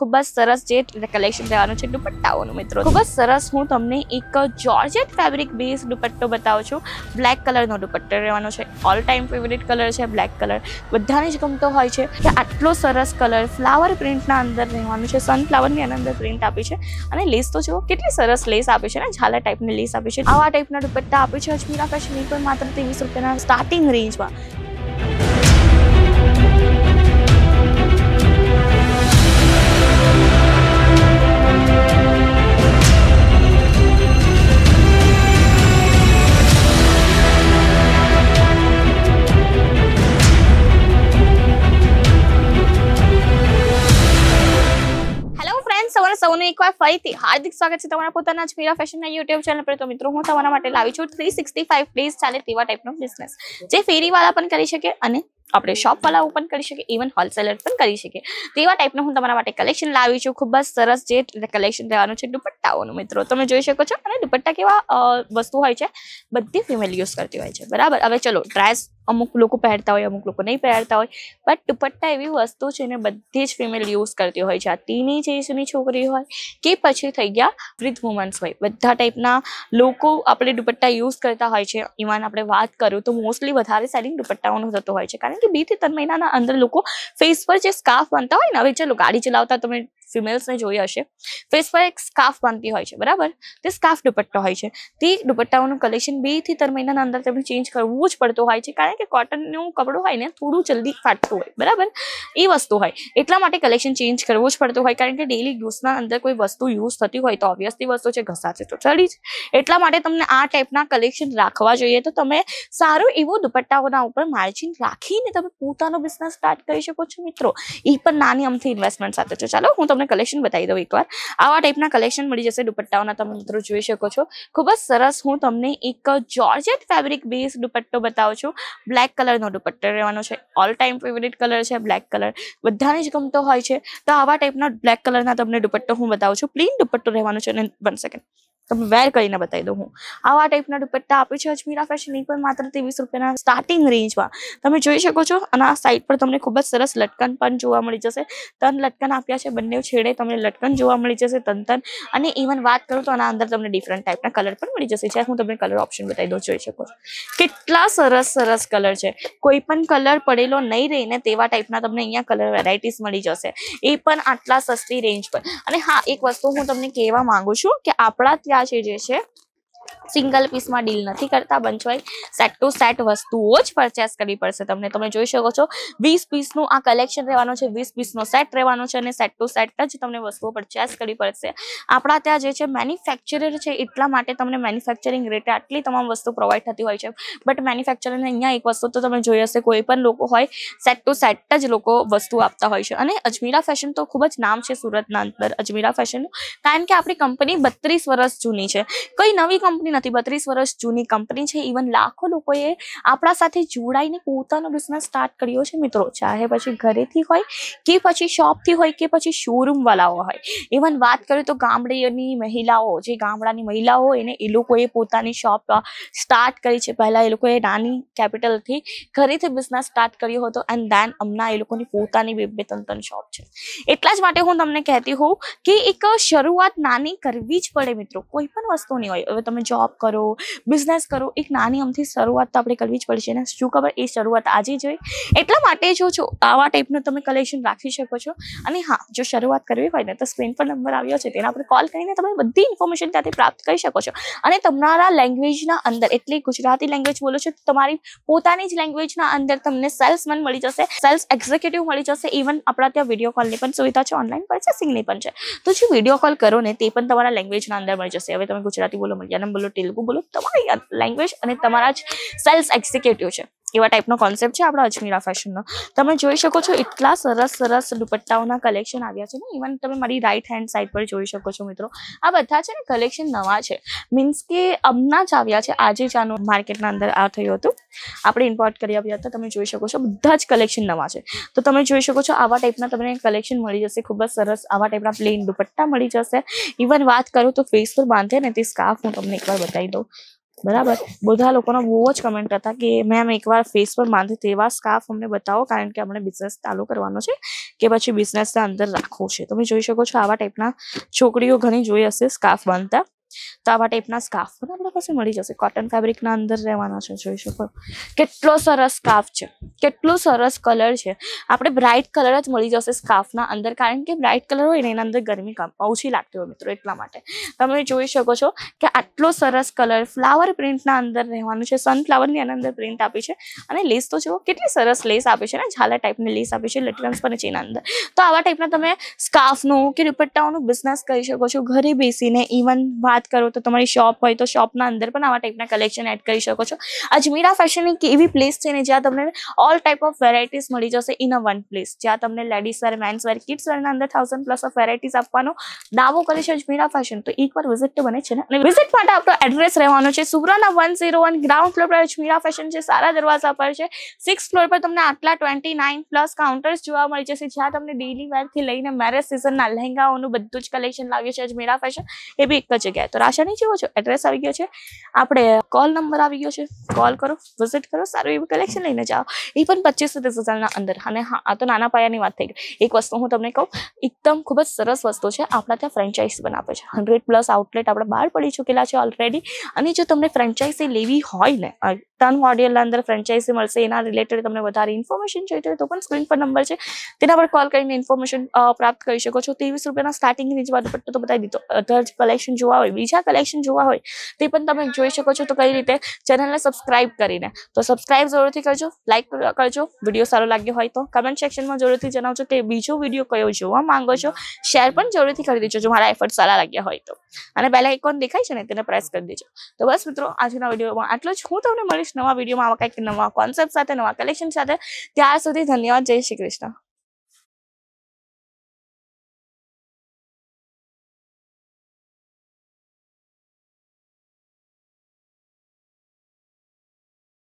ખૂબ જ સરસ જે કલેક્શન રહેવાનું છે દુપટ્ટાઓનું મિત્રો ખૂબ જ સરસ હું તમને એક જોર્જેટ ફેબ્રિક બેઝ દુપટ્ટો બતાવું છું બ્લેક કલરનો દુપટ્ટો રહેવાનો છે ઓલ ટાઈમ ફેવરેટ કલર છે બ્લેક કલર બધાને જ ગમતો હોય છે કે આટલો સરસ કલર ફ્લાવર પ્રિન્ટના અંદર રહેવાનું છે સનફ્લાવરની એના અંદર પ્રિન્ટ આપી છે અને લેસ તો જુઓ કેટલી સરસ લેસ આપી છે ને ઝાલા ટાઈપની લેસ આપી છે આવા ટાઈપના દુપટ્ટા આપ્યું છે અજમીરા ફેશન પણ માત્ર ત્રેવીસ રૂપિયાના સ્ટાર્ટિંગ રેન્જમાં એકવાર ફરીથી હાર્દિક સ્વાગત છે તમારા પોતાના જ ફેરા ફેશનના યુટ્યુબ ચેનલ પર તો મિત્રો હું તમારા માટે લાવી છું થ્રી સિક્સટી ફાઈવ ડેઝ ચાલે તેવા ટાઈપનો બિઝનેસ જે ફેરીવાળા પણ કરી શકે અને અબરે શોપ પણ ઓપન કરી શકે ઈવન હોલસેલર પણ કરી શકે તેવા ટાઈપના હું તમારા માટે કલેક્શન લાવી છું ખૂબ જ સરસ જે કલેક્શન દેવાનો છે દુપટ્ટાઓનો મિત્રો તમે જોઈ શકો છો આ દુપટ્ટા કેવા વસ્તુ હોય છે બધી ફીમેલ યુઝ કરતી હોય છે બરાબર હવે ચલો ડ્રેસ અમુક લોકો પહેરતા હોય અમુક લોકો નહીં પહેરતા હોય પણ દુપટ્ટા એવી વસ્તુ છે ને બધી જ ફીમેલ યુઝ કરતી હોય જાટીની છે એની છોકરી હોય કે પછી થઈ ગયા વૃદ્ધ વુમન્સ હોય બધા ટાઈપના લોકો આપડે દુપટ્ટા યુઝ કરતા હોય છે ઈમાન આપણે વાત કરીએ તો મોસ્ટલી વધારે સેલિંગ દુપટ્ટાઓનો જતો હોય છે કારણ કે કે બે થી ત્રણ મહિનાના અંદર લોકો ફેસ પર જે સ્કાર્ફ બનતા હોય ને હવે ચલો ગાડી ચલાવતા તમે ફીમેલ્સને જોઈએ છે ફેસ ફાઈક્સ સ્કાર્ફ બનતી હોય છે બરાબર આ સ્કાર્ફ દુપટ્ટો હોય છે થી દુપટ્ટાઓનો કલેક્શન બી થી તર્ મહિનાના અંતર સુધી ચેન્જ કરવો જ પડતો હોય છે કારણ કે કોટન નું કપડું હોય ને થોડું જલ્દી ફાટતું હોય બરાબર એ વસ્તુ હોય એટલા માટે કલેક્શન ચેન્જ કરવો જ પડતો હોય કારણ કે ડેલી યુઝમાં અંદર કોઈ વસ્તુ યુઝ થતી હોય તો ઓબવિયસલી વસ્તુ છે ઘસાતી તો ચાલી જ એટલા માટે તમને આ ટાઈપના કલેક્શન રાખવા જોઈએ તો તમે સારું એવું દુપટ્ટાઓના ઉપર માર્જિન રાખીને તમે પોતાનો બિઝનેસ સ્ટાર્ટ કરી શકો છો મિત્રો ઈ પર નાનીમથી ઇન્વેસ્ટમેન્ટ સાથે તો ચાલો હું ના કલેક્શન બતાવી દો એકવાર આવા ટાઈપના કલેક્શન મળી જશે દુપટ્ટાઓના તમને જોઈ શકો છો ખૂબ જ સરસ હું તમને એક જોર્જેટ ફેબ્રિક બેઝ દુપટ્ટો બતાઉ છું બ્લેક કલરનો દુપટ્ટો લેવાનો છે ઓલ ટાઈમ ફેવરિટ કલર છે બ્લેક કલર બધાને જ ગમતો હોય છે તો આવા ટાઈપના બ્લેક કલરના તમને દુપટ્ટો હું બતાઉ છું પ્લેન દુપટ્ટો લેવાનો છે અને વન્સ અગેન તમે વેર કરીને બતાવી દઉં હું આવા ટાઈપના દુપટ્ટા આપ્યું છે અજમીરા ફેશન એક પણ માત્ર ત્રેવીસ રૂપિયાના સ્ટાર્ટિંગ રેન્જમાં તમે જોઈ શકો છો અને આ સાઈડ પર તમને ખૂબ જ સરસ લટકન પણ જોવા મળી જશે તન લટકન આપ્યા છે બંને છેડે તમને લટકન જોવા મળી જશે તન તન અને ઇવન વાત કરું તો આના અંદર તમને ડિફરન્ટ ટાઈપના કલર પણ મળી જશે જ્યાં હું તમને કલર ઓપ્શન બતાવી દઉં જોઈ શકો કેટલા સરસ સરસ કલર છે કોઈ પણ કલર પડેલો નહીં રહીને તેવા ટાઈપના તમને અહીંયા કલર વેરાયટીઝ મળી જશે એ પણ આટલા સસ્તી રેન્જ પર અને હા એક વસ્તુ હું તમને કહેવા માગું છું કે આપણા ત્યાં આ છે જે છે सिंगल पीस में डील नहीं करता बंचवाई सेट टू सेट वस्तुओच परचेस करनी पड़से तुमने तुमने જોઈ શકો છો 20 पीस નું આ કલેક્શન લેવાનો છે 20 पीस નો સેટ લેવાનો છે અને સેટ ટુ સેટ જ તમને વસ્તુઓ પરચેસ કરવી પડશે આપડા ત્યાં જે છે મેન્યુફેક્ચરર છે એટલા માટે તમને મેન્યુફેક્ચરિંગ રેટા આટલી તમામ વસ્તુઓ પ્રોવાઈડ થતી હોય છે બટ મેન્યુફેક્ચરર અહીંયા એક વસ્તુ તો તમને જોઈ હશે કોઈ પણ લોકો હોય સેટ ટુ સેટ જ લોકો વસ્તુ આપતા હોય છે અને અજમીરા ફેશન તો ખૂબ જ નામ છે સુરત માં અજમીરા ફેશન કારણ કે આપણી કંપની 32 વર્ષ જૂની છે કોઈ નવી કંપની 33 વરસ જૂની કંપની છે इवन લાખો લોકો એ આપળા સાથે જોડાઈને પોતાનો બિઝનેસ સ્ટાર્ટ કર્યો છે મિત્રો ચાહે પછી ઘરેથી હોય કે પછી શોપ થી હોય કે પછી શોરૂમ વાળાઓ હોય इवन વાત કરીએ તો ગામડાની મહિલાઓ જે ગામડાની મહિલાઓ એને એ લોકોએ પોતાની શોપ સ્ટાર્ટ કરી છે પહેલા એ લોકોએ નાની કેપિટલ થી ઘરેથી બિઝનેસ સ્ટાર્ટ કર્યો હતો and then અમના એ લોકોની પોતાની બેવતંતન શોપ છે એટલા જ માટે હું તમને કહેતી હું કે એક શરૂઆત નાની કરવી જ પડે મિત્રો કોઈ પણ વસ્તુની હોય હવે તમે જો કરો બિઝનેસ કરો એક નાની આમથી શરૂઆત તો આપણે કરવી જ પડશે ને શું કબર એ શરૂઆત આજી જોઈએ એટલા માટે જો છો આવા ટાઈપનું તમે કલેક્શન રાખી શકો છો અને હા જો શરૂઆત કરવી હોય ને તો સ્ક્રીન પર નંબર આવ્યો છે તેના પર કોલ કરીને તમે બધી ઇન્ફોર્મેશન જાતે પ્રાપ્ત કરી શકો છો અને તમારા લેંગ્વેજના અંદર એટલે ગુજરાતી લેંગ્વેજ બોલો છો તો તમારી પોતાની જ લેંગ્વેજના અંદર તમને સેલ્સમેન મળી જશે સેલ્સ એક્ઝિક્યુટિવ મળી જશે ઈવન આપળા ત્યાં વિડિયો કોલની પણ સુવિધા છે ઓનલાઈન પર છે સિગ્ની પર છે તો જો વિડિયો કોલ કરો ને તે પણ તમારા લેંગ્વેજના અંદર મળી જશે હવે તમે ગુજરાતી બોલો મળી જવાનું બોલો તેલુગુ બોલો તમારી લેંગ્વેજ અને તમારા જ સેલ્સ એક્ઝિક્યુટિવ છે એવા ટાઈપનો કોન્સેપ્ટ છે આપણા અજમીરા ફેશનનો તમે જોઈ શકો છો એટલા સરસ સરસ દુપટ્ટાઓના કલેક્શન આવ્યા છે ને ઇવન તમે મારી રાઇટ હેન્ડ સાઈડ પર જોઈ શકો છો મિત્રો આ બધા છે ને કલેક્શન નવા છે મીન્સ કે હમણાં જ આવ્યા છે આજે જ આનું માર્કેટના અંદર આ થયું હતું આપણે ઇમ્પોર્ટ કરી આવ્યા હતા તમે જોઈ શકો છો બધા જ કલેક્શન નવા છે તો તમે જોઈ શકો છો આવા ટાઈપના તમને કલેક્શન મળી જશે ખૂબ જ સરસ આવા ટાઈપના પ્લેન દુપટ્ટા મળી જશે ઇવન વાત કરું તો ફેસ પર બાંધે ને તે સ્કાર્ફ હું તમને એકવાર બતાવી દઉં બરાબર બધા લોકોના બહુ જ કમેન્ટ હતા કે મેમ એકવાર ફેસ પર બાંધે તેવા સ્કાર્ફ અમને બતાવો કારણ કે અમને બિઝનેસ ચાલુ કરવાનો છે કે પછી બિઝનેસના અંદર રાખવો છે તમે જોઈ શકો છો આવા ટાઈપના છોકરીઓ ઘણી જોઈ હશે સ્કાર્ફ બાંધતા તવાટેપના સ્કાફનો આપણો પાસે મળી જોસે કોટન ફેબ્રિકના અંદર રહેવાનો છે જોઈ શકો કેટલો સરસ સ્કાફ છે કેટલો સરસ કલર છે આપણે બ્રાઈટ કલર જ મળી જોસે સ્કાફના અંદર કારણ કે બ્રાઈટ કલર હોય એને અંદર ગરમી કમ આવું જ લાગે હો મિત્રો એટલા માટે તમે જોઈ શકો છો કે આટલો સરસ કલર ફ્લાવર પ્રિન્ટના અંદર રહેવાનો છે સનફ્લાવરની આનંદ પ્રિન્ટ આપે છે અને લેસ તો જો કેટલી સરસ લેસ આપે છે ને ઝાલે ટાઈપની લેસ આપે છે લેટિકન્સ પર ચેના અંદર તો આવા ટાઈપના તમે સ્કાફનો કે રુપટ્ટાનો બિઝનેસ કરી શકો છો ઘરે બેસીને ઈવન करो तो तुम्हारी शॉप होए तो शॉप ना अंदर पर ना वहां टाइप ना कलेक्शन ऐड कर ही શકો છો આજ મીરા ફેશન ઇકવી પ્લેસ છે ને જ્યાં તમને ઓલ ટાઈપ ઓફ વેરાઈટીસ મળી જશે ઇન અ વન પ્લેસ જ્યાં તમને લેડીસ વાર મેન્સ વાર કિડ્સ વાર ના અંદર 1000 પ્લસ ઓફ વેરાઈટીસ આપવાનો આવો કરીશું જીમીરા ફેશન તો એકવાર વિઝિટ તો બને છે ને વિઝિટ પાટ ઓફ તો એડ્રેસ રહેવાનો છે સુબરાના 101 ગ્રાઉન્ડ ફ્લોર પર જીમીરા ફેશન છે સારા દરવાજા પર છે 6th ફ્લોર પર તમને આટલા 29 પ્લસ કાઉન્ટર્સ જોવા મળી જશે જ્યાં તમને ડેલી વાર થી લઈને મેરેજ સિઝન ના લેંગા ઓનું બધું જ કલેક્શન લાવ્યું છે આજ મીરા ફેશન એ ભી એક જ જગ્યાએ તો આશાની જીવો છો એડ્રેસ આવી ગયો છે આપણે કોલ નંબર આવી ગયો છે કોલ કરો વિઝિટ કરો સારું એબ કલેક્શન લેને જાઓ એ પણ 25% ના અંદર હા ને હા તો નાના પાયા ની વાત થઈ એક વસ્તુ હું તમને કહું એકદમ ખૂબ જ સરસ વસ્તુ છે આપડા ત્યાં ફ્રેન્ચાઇઝ બનાવ છે 100 પ્લસ આઉટલેટ આપણે બાર પડી ચૂકેલા છે ઓલરેડી અને જો તમને ફ્રેન્ચાઇઝ લેવી હોય ને આ તન વાડીયા અંદર ફ્રેન્ચાઇઝ મળશે એના રિલેટેડ તમને વધારે ઇન્ફોર્મેશન જોઈત તો પણ સ્ક્રીન પર નંબર છે તેના પર કોલ કરીને ઇન્ફોર્મેશન પ્રાપ્ત કરી શકો છો ₹23 ના સ્ટાર્ટિંગ ની વાત તો તો બતાવી દી તો અર્ધ કલેક્શન જોવા આવો બીજા કલેક્શન જોવા હોય તે પણ તમે જોઈ શકો છો તો કઈ રીતે ચેનલને સબસ્ક્રાઇબ કરીને તો સબસ્ક્રાઇબ જરૂરથી કરજો લાઇક કરજો વિડીયો સારો લાગ્યો હોય તો કમેન્ટ સેક્શનમાં જરૂરથી જણાવજો કે બીજો વિડીયો કયો જોવા માંગો છો શેર પણ જરૂરથી કરી દેજો જો મારા એફર્ટ સારા લાગ્યા હોય તો અને પહેલાં આઇકોન દેખાય છે ને તેને પ્રેસ કરી દેજો તો બસ મિત્રો આજના વિડીયોમાં આટલું જ હું તમને મળીશ નવા વિડીયોમાં આવા કંઈક નવા કોન્સેપ્ટ સાથે નવા કલેક્શન સાથે ત્યાર સુધી ધન્યવાદ જય શ્રી કૃષ્ણ